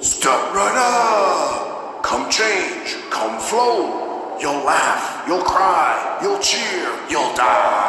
Stand right up. Come change, come flow. You'll laugh, you'll cry, you'll cheer, you'll die.